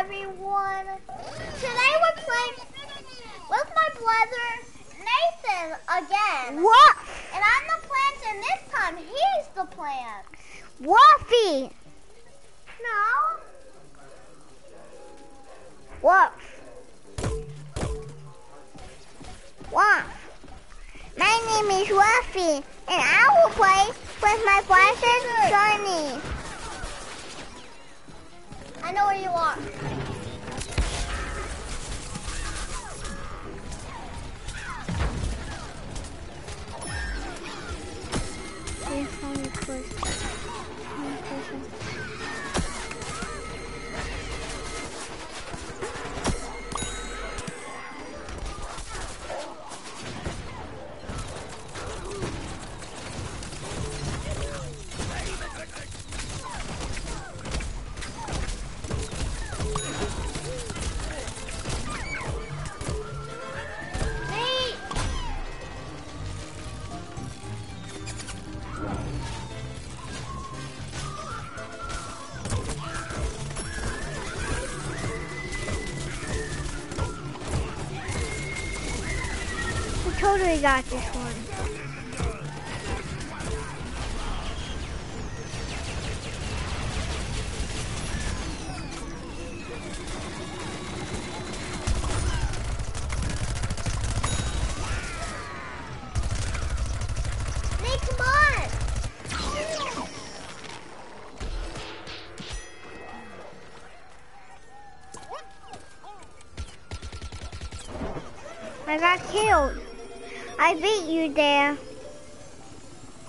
everyone. Today we're playing with my brother Nathan again. What? And I'm the plant, and this time he's the plant. Wolfie. No. Wolf. Wolf. My name is Wolfie, and I will play with my brother Johnny. I know where you are. Totally got this one. Nate, come on. I got killed. I beat you there.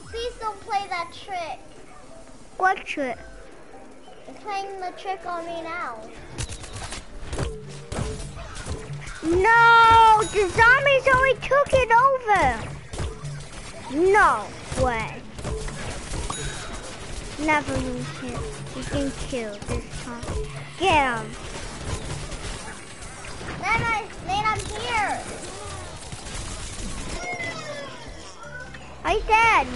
Please don't play that trick. What trick? You're playing the trick on me now. No, the zombies only took it over. No way. Never been killed. You can kill this time. Get him. Then I, Nate, I'm here. I dead.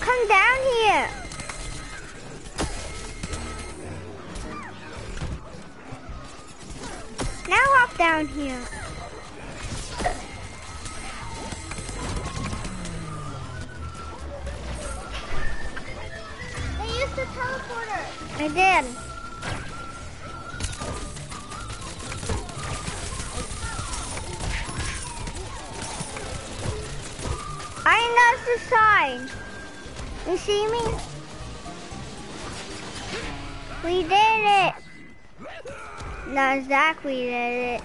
Come down here. Now hop down here. They used the teleporter. I did. The sign. You see me? We did it. No, Zach, we did it.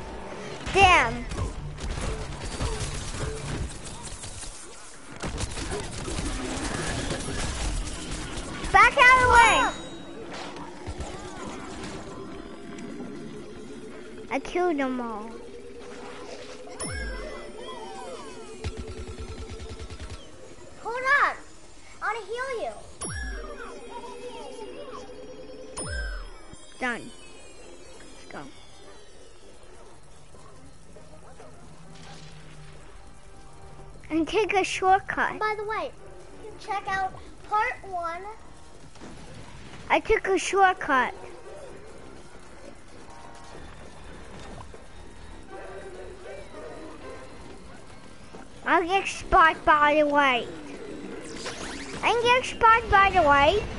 Damn. Back out of the way. I killed them all. Done. Let's go. And take a shortcut. By the way, check out part one. I took a shortcut. I'll get spot by the way. I can get spot by the way.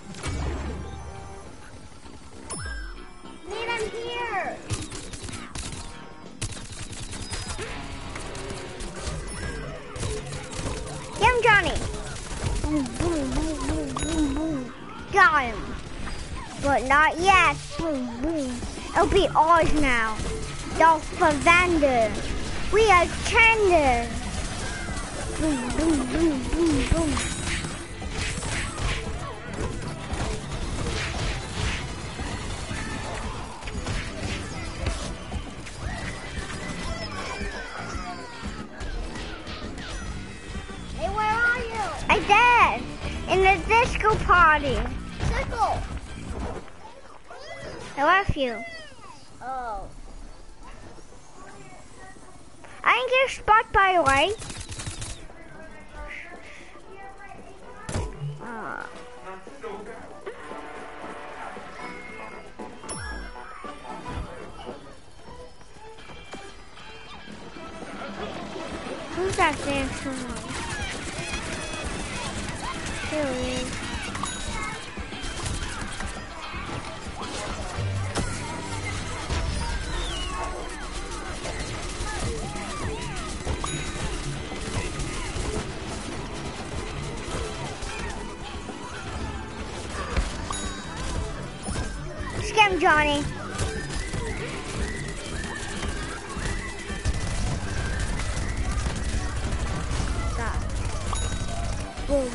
It'll be ours now. Dolph Vander. We are tender. Boom, boom, boom, boom, boom. Hey, where are you? I'm dead. In the disco party. Disco. I love you. Spot by the way. Uh, who's that dancing one? There he is. Johnny. Stop. Boom.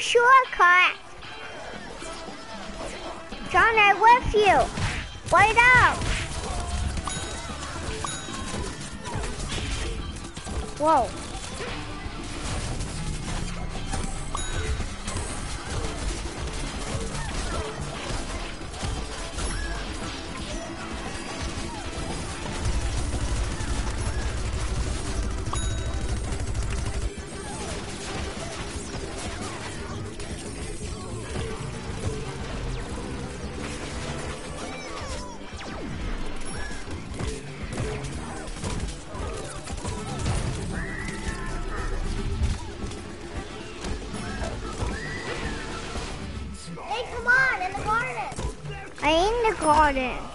Shortcut. John, I'm with you. Wait up. Whoa. Garden.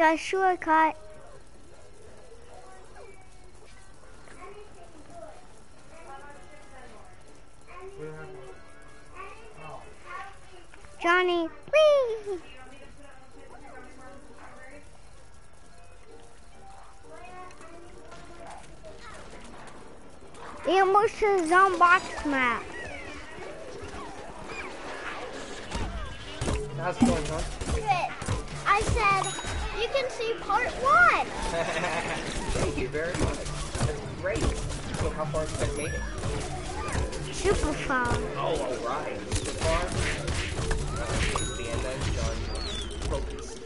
A shortcut. Johnny, wee! We almost to the Zombox map. It going, John? I said, you can see part one. Thank you very much. That's great. So how far have you made it? Super far. Oh, alright. Super far? Uh, the end then, John. Focus.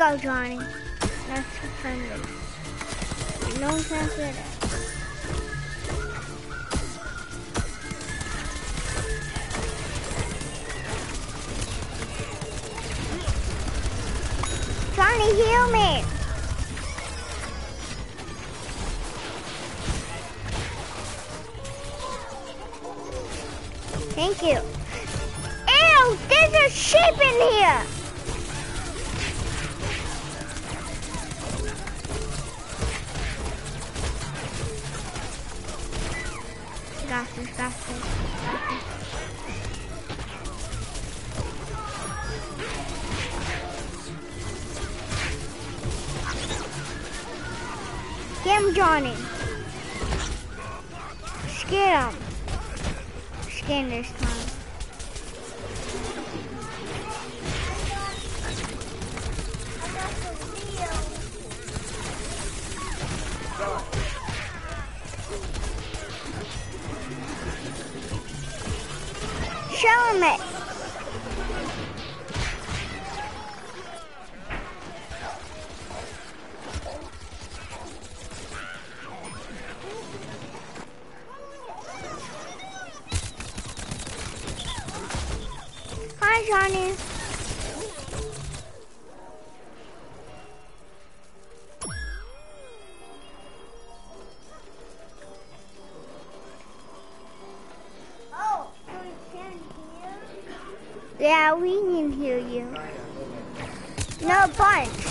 Go, Johnny. That's friendly. No sense Get him, Johnny. Scare him. Him this time. Show him it. Hi, Johnny. Hear you. No bunch.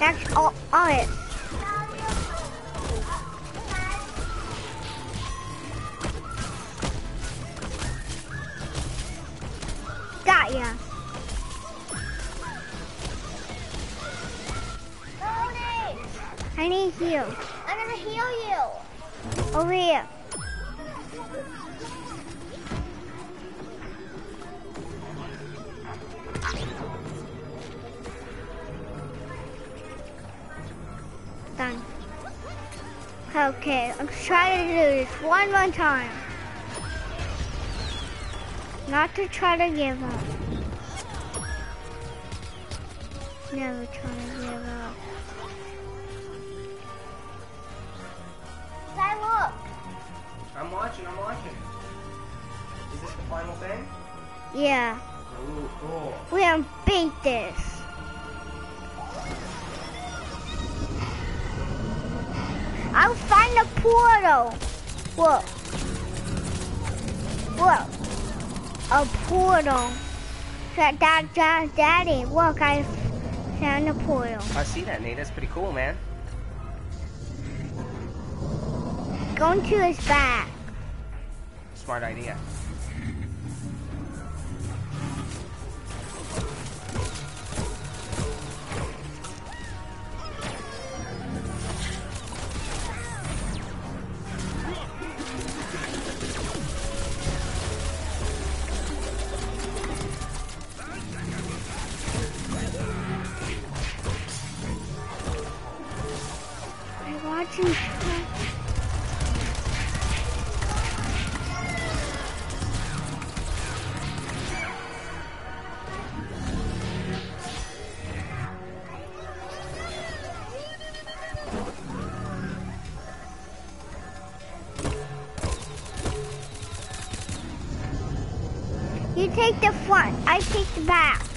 That's all, all it. Got ya. Tony, I need heal. I'm gonna heal you. Over here. Done. Okay, I'm trying to do this one more time. Not to try to give up. Never try to give up. Say, look. I'm watching, I'm watching. Is this the final thing? Yeah, Ooh, cool. we gonna beat this. I'll find the portal. Look. Look. A portal. That, that, that, Daddy, look, I found a portal. I see that, Nate. That's pretty cool, man. Going to his back. Smart idea. You take the front, I take the back.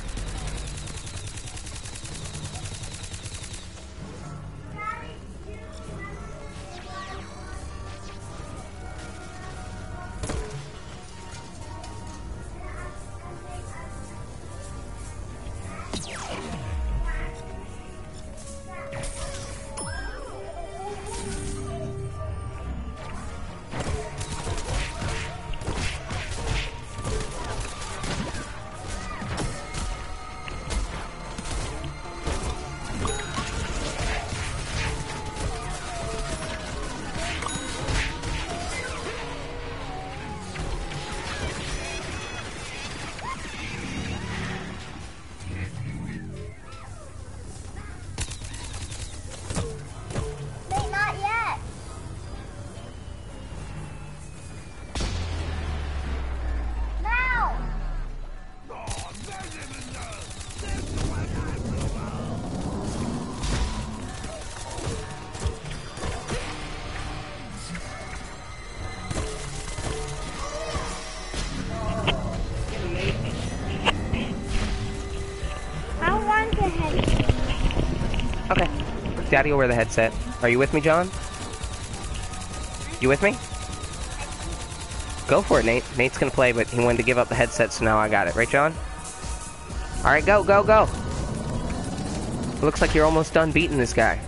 Daddy will wear the headset. Are you with me, John? You with me? Go for it, Nate. Nate's gonna play, but he wanted to give up the headset, so now I got it. Right, John? Alright, go, go, go! Looks like you're almost done beating this guy.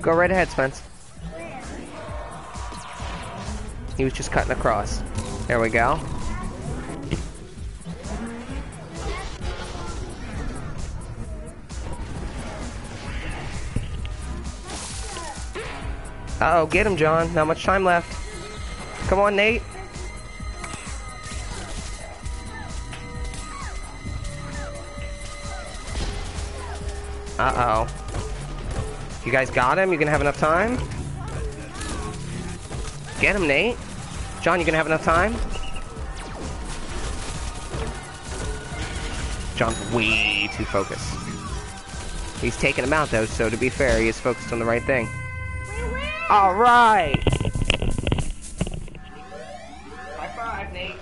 Go right ahead, Spence. He was just cutting across. There we go. Uh oh, get him, John. Not much time left. Come on, Nate. Uh oh. You guys got him? You gonna have enough time? Get him, Nate. John, you gonna have enough time? John's way too focused. He's taking him out though, so to be fair, he is focused on the right thing. We win. All right. High five, Nate.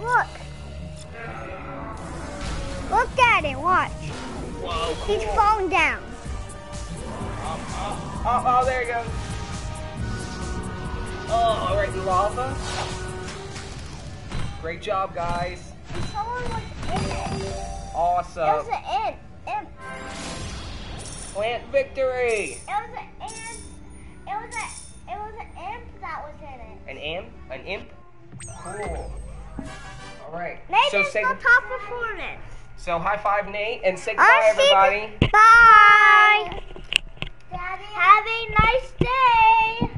Look. Look at it, watch. Whoa, He's falling down. Oh, oh, oh, there he goes. Oh, all right, lava. Great job, guys. Someone was in it. It Awesome. was an imp. Imp. Plant victory. It was an imp. Was a, it was an imp that was in it. An imp? An imp? Cool. All right. Nate so is say, the top performance. So high five Nate and say goodbye everybody. Bye. Daddy. Have a nice day.